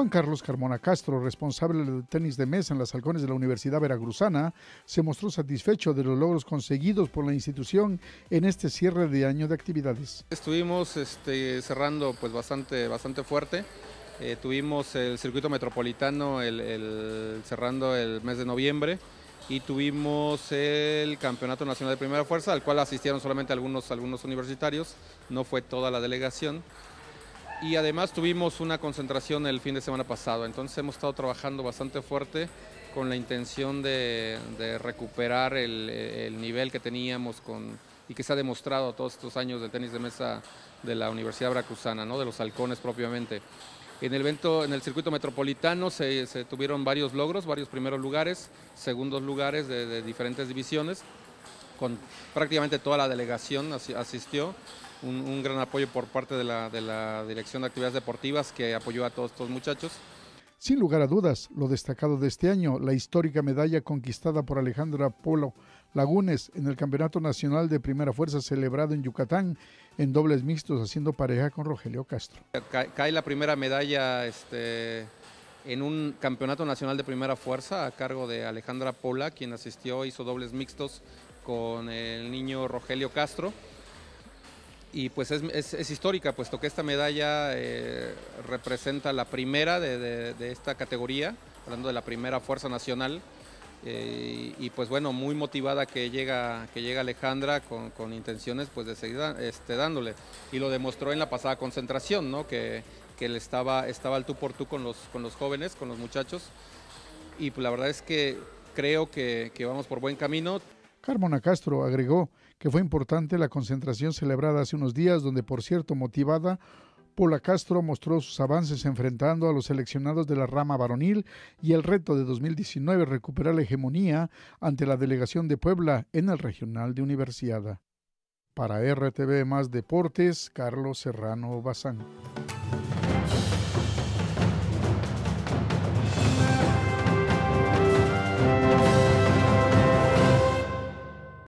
Juan Carlos Carmona Castro, responsable del tenis de mesa en las halcones de la Universidad Veracruzana, se mostró satisfecho de los logros conseguidos por la institución en este cierre de año de actividades. Estuvimos este, cerrando pues bastante, bastante fuerte. Eh, tuvimos el circuito metropolitano el, cerrando el mes de noviembre y tuvimos el Campeonato Nacional de Primera Fuerza, al cual asistieron solamente algunos, algunos universitarios, no fue toda la delegación y además tuvimos una concentración el fin de semana pasado, entonces hemos estado trabajando bastante fuerte con la intención de, recuperar el, nivel que teníamos con, y que se ha demostrado todos estos años de tenis de mesa de la Universidad Veracruzana, ¿no? de los halcones propiamente. En el evento, en el circuito metropolitano se, tuvieron varios logros, varios primeros lugares, segundos lugares de diferentes divisiones, con prácticamente toda la delegación asistió un, gran apoyo por parte de la, de la Dirección de Actividades Deportivas que apoyó a todos estos muchachos. Sin lugar a dudas, lo destacado de este año, la histórica medalla conquistada por Alejandra Polo Lagunes en el Campeonato Nacional de Primera Fuerza celebrado en Yucatán en dobles mixtos haciendo pareja con Rogelio Castro. Cae la primera medalla este, en un Campeonato Nacional de Primera Fuerza a cargo de Alejandra Pola, quien asistió, hizo dobles mixtos con el niño Rogelio Castro y pues es, histórica, puesto que esta medalla eh, representa la primera de, esta categoría, hablando de la primera fuerza nacional, eh, y pues bueno, muy motivada que llega, que llega Alejandra con, intenciones pues de seguir este, dándole, y lo demostró en la pasada concentración, ¿no? que, que él estaba, estaba al tú por tú con los, con los jóvenes, con los muchachos, y pues la verdad es que creo que vamos por buen camino. Carmona Castro agregó que fue importante la concentración celebrada hace unos días, donde, por cierto, motivada, Paula Castro mostró sus avances enfrentando a los seleccionados de la rama varonil y el reto de 2019 recuperar la hegemonía ante la delegación de Puebla en el regional de Universidad. Para RTV Más Deportes, Carlos Serrano Bazán.